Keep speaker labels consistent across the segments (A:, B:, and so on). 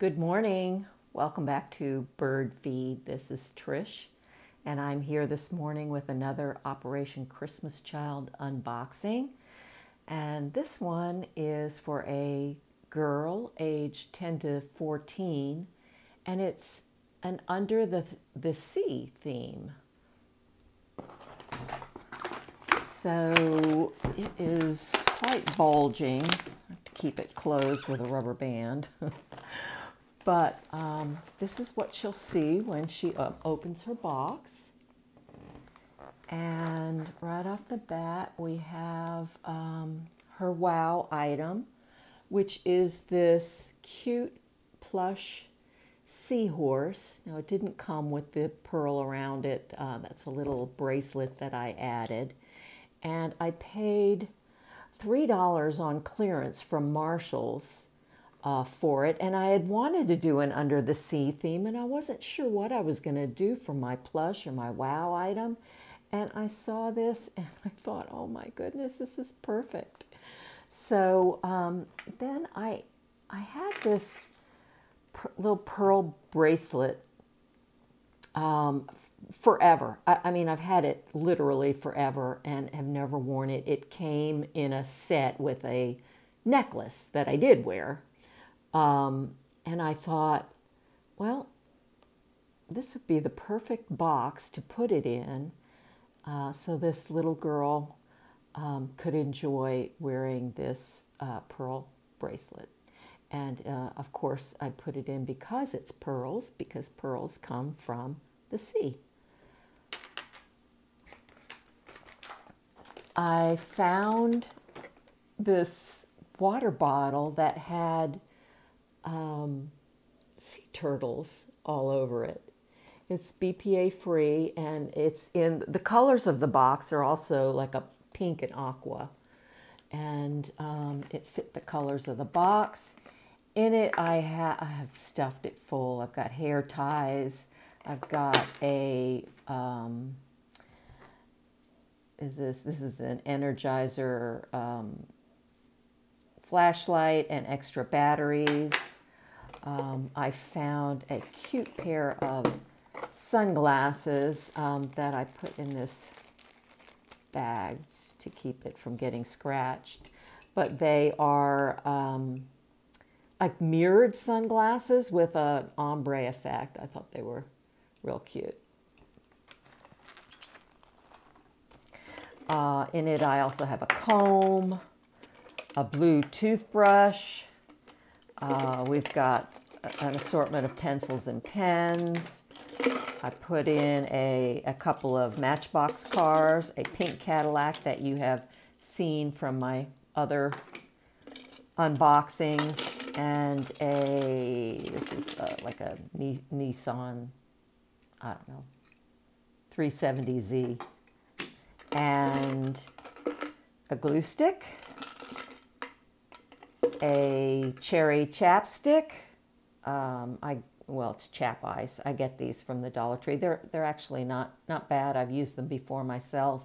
A: Good morning. Welcome back to ByrdFeed. This is Trish, and I'm here this morning with another Operation Christmas Child unboxing. And this one is for a girl aged 10 to 14, and it's an under the, the sea theme. So it is quite bulging. I have to keep it closed with a rubber band. But um, this is what she'll see when she uh, opens her box. And right off the bat, we have um, her wow item, which is this cute plush seahorse. Now, it didn't come with the pearl around it. Uh, that's a little bracelet that I added. And I paid $3 on clearance from Marshalls uh, for it. And I had wanted to do an under the sea theme, and I wasn't sure what I was going to do for my plush or my wow item. And I saw this and I thought, oh my goodness, this is perfect. So um, then I, I had this per- little pearl bracelet um, forever. I, I, mean, I've had it literally forever and have never worn it. It came in a set with a necklace that I did wear um, and I thought, well, this would be the perfect box to put it in uh, so this little girl um, could enjoy wearing this uh, pearl bracelet. And uh, of course, I put it in because it's pearls, because pearls come from the sea. I found this water bottle that had um, sea turtles all over it. It's BPA free and it's in the colors of the box are also like a pink and aqua. And um, it fit the colors of the box. In it, I, ha- I have stuffed it full. I've got hair ties. I've got a um, is this this is an energizer um, flashlight and extra batteries. Um, I found a cute pair of sunglasses um, that I put in this bag to keep it from getting scratched. But they are um, like mirrored sunglasses with an ombre effect. I thought they were real cute. Uh, in it, I also have a comb, a blue toothbrush. Uh, we've got an assortment of pencils and pens. I put in a, a couple of Matchbox cars, a pink Cadillac that you have seen from my other unboxings, and a, this is uh, like a Nissan, I don't know, 370Z, and a glue stick a cherry chapstick. Um, I well, it's chap ice. I get these from the Dollar Tree. They're they're actually not not bad. I've used them before myself.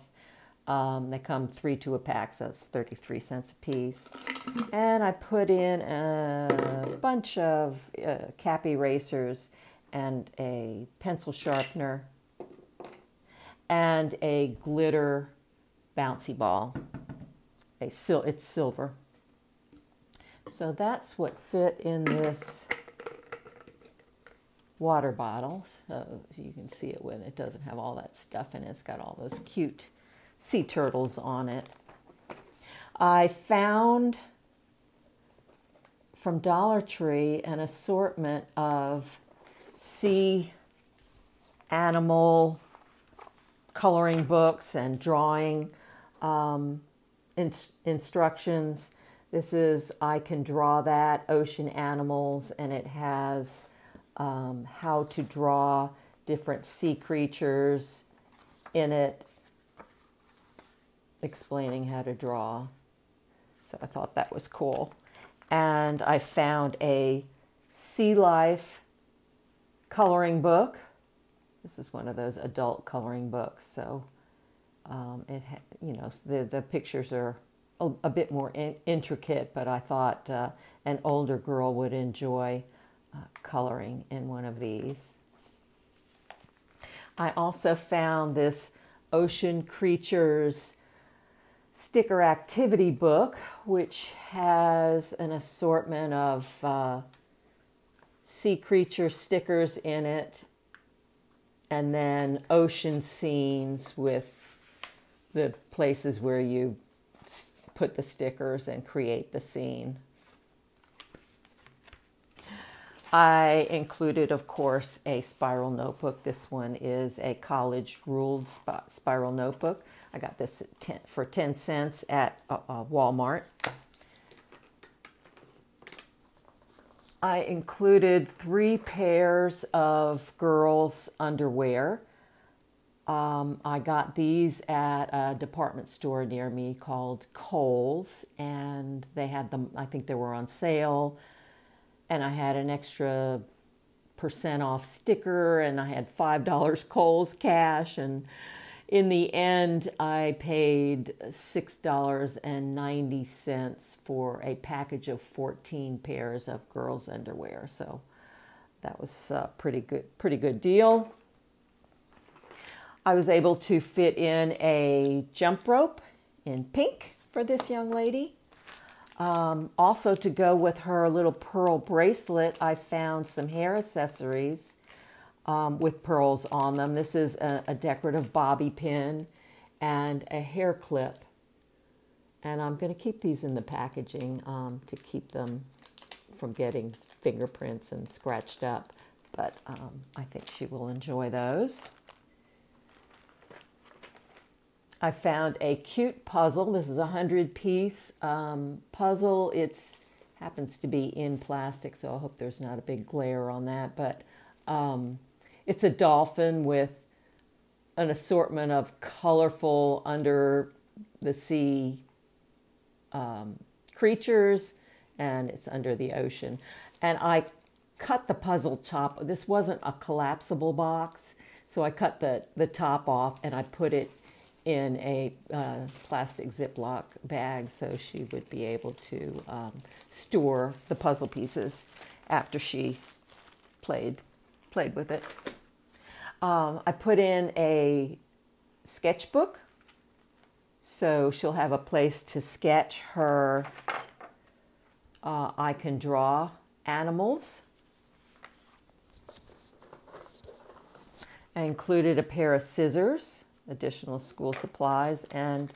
A: Um, they come three to a pack, so it's 33 cents a piece. And I put in a bunch of uh, cap erasers and a pencil sharpener and a glitter bouncy ball. A sil- it's silver. So that's what fit in this water bottle. So you can see it when it doesn't have all that stuff and it. It's got all those cute sea turtles on it. I found from Dollar Tree an assortment of sea animal coloring books and drawing um, in- instructions this is I Can Draw That, Ocean Animals, and it has um, how to draw different sea creatures in it, explaining how to draw. So I thought that was cool. And I found a sea life coloring book. This is one of those adult coloring books. So um, it, you know, the, the pictures are a, a bit more in, intricate, but I thought uh, an older girl would enjoy uh, coloring in one of these. I also found this Ocean Creatures sticker activity book, which has an assortment of uh, sea creature stickers in it, and then ocean scenes with the places where you put the stickers and create the scene. I included, of course, a spiral notebook. This one is a college ruled sp spiral notebook. I got this 10, for 10 cents at uh, uh, Walmart. I included three pairs of girls' underwear. Um, I got these at a department store near me called Kohl's, and they had them, I think they were on sale. And I had an extra percent off sticker and I had $5 Kohl's cash. And in the end I paid $6.90 for a package of 14 pairs of girls underwear. So that was a pretty good pretty good deal. I was able to fit in a jump rope in pink for this young lady um, also, to go with her little pearl bracelet, I found some hair accessories um, with pearls on them. This is a, a, decorative bobby pin and a hair clip. And I'm going to keep these in the packaging um, to keep them from getting fingerprints and scratched up. But um, I think she will enjoy those. I found a cute puzzle. This is a hundred piece um, puzzle. It's happens to be in plastic, so I hope there's not a big glare on that. But um, it's a dolphin with an assortment of colorful under the sea um, creatures, and it's under the ocean. And I cut the puzzle top. This wasn't a collapsible box, so I cut the the top off and I put it in a uh, plastic Ziploc bag so she would be able to um, store the puzzle pieces after she played played with it. Um, I put in a sketchbook so she'll have a place to sketch her uh, I can draw animals. I included a pair of scissors additional school supplies, and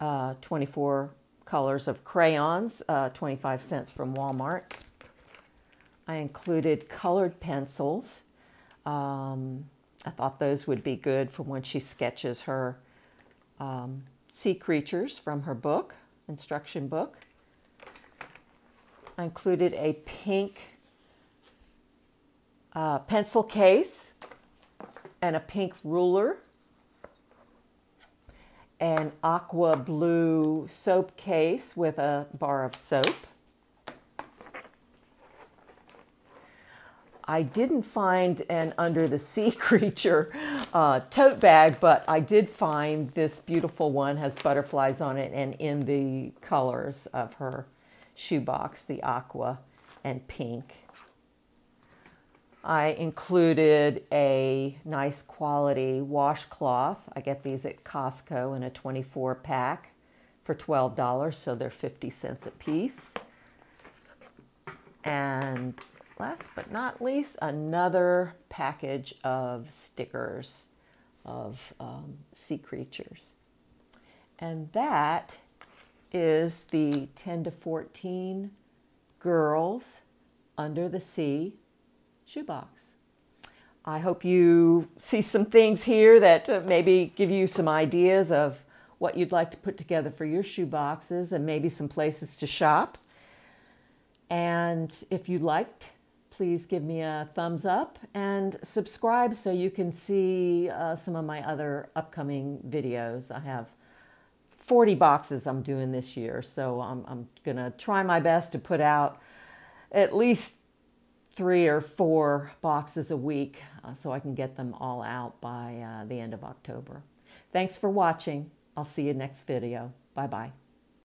A: uh, 24 colors of crayons, uh, 25 cents from Walmart. I included colored pencils. Um, I thought those would be good for when she sketches her um, sea creatures from her book, instruction book. I included a pink uh, pencil case and a pink ruler an aqua blue soap case with a bar of soap. I didn't find an under the sea creature uh, tote bag, but I did find this beautiful one has butterflies on it and in the colors of her shoebox, the aqua and pink. I included a nice quality washcloth. I get these at Costco in a 24 pack for $12, so they're 50 cents a piece. And last but not least, another package of stickers of um, sea creatures. And that is the 10 to 14 girls under the sea shoebox. I hope you see some things here that uh, maybe give you some ideas of what you'd like to put together for your shoe boxes and maybe some places to shop. And if you liked, please give me a thumbs up and subscribe so you can see uh, some of my other upcoming videos. I have 40 boxes I'm doing this year, so I'm, I'm going to try my best to put out at least three or four boxes a week uh, so I can get them all out by uh, the end of October. Thanks for watching. I'll see you next video. Bye-bye.